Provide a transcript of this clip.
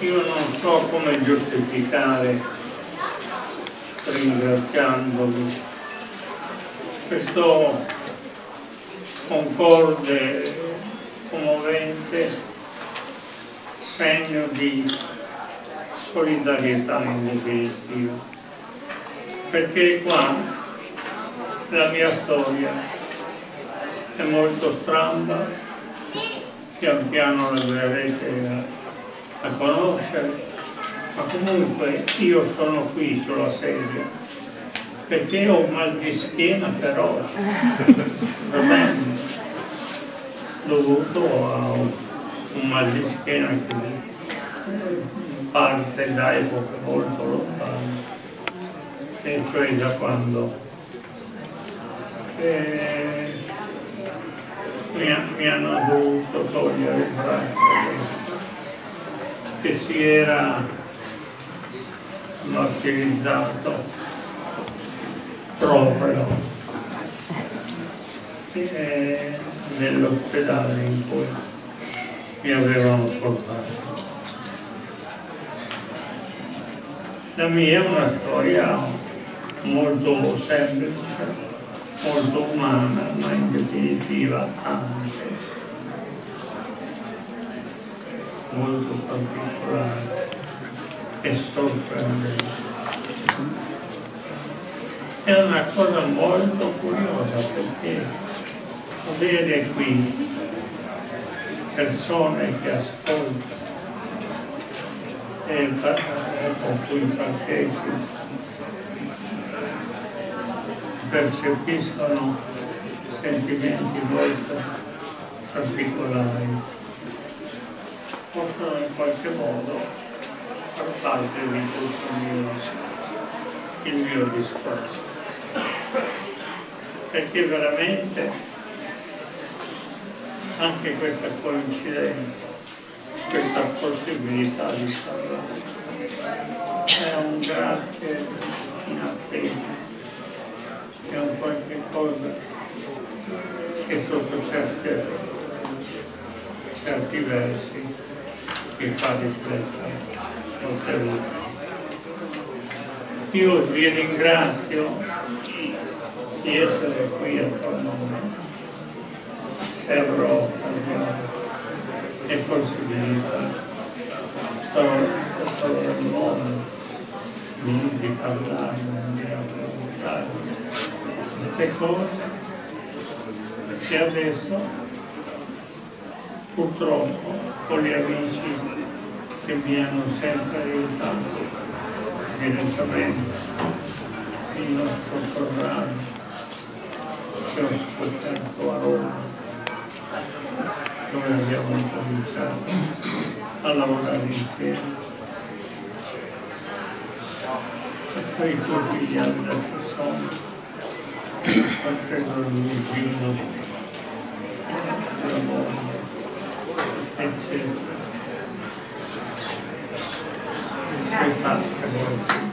io non so come giustificare, ringraziandovi, questo concorde, commovente segno di solidarietà in definitiva. Perché qua la mia storia è molto stramba, pian piano la verrete a, conoscere, ma comunque io sono qui sulla sedia perché ho un mal di schiena feroce, tremendo, dovuto a un mal di schiena che parte da epoche molto lontane, e cioè da quando eh, mi, mi, hanno dovuto togliere il braccio che si era martirizzato proprio eh, nell'ospedale in cui mi avevano portato. La mia è una storia molto semplice, molto umana, ma in definitiva anche molto particolare e sorprendente. È una cosa molto curiosa perché avere qui persone che ascoltano e con cui partecipo percepiscono sentimenti molto particolari possono in qualche modo far parte tutto il mio, discorso. Perché veramente anche questa coincidenza, questa possibilità di parlare è un grazie inatteso, è un qualche cosa che sotto certe, certi versi mi fa notevole. Io vi ringrazio di essere qui attorno a me, avrò e possibilità, troverò modo di, di parlare, di raccontare queste cose che adesso purtroppo con gli amici che mi hanno sempre aiutato direttamente il nostro programma che ho scoperto a Roma, dove abbiamo cominciato a lavorare insieme. E poi tutti gli altri sono, Alfredo trying to increase that.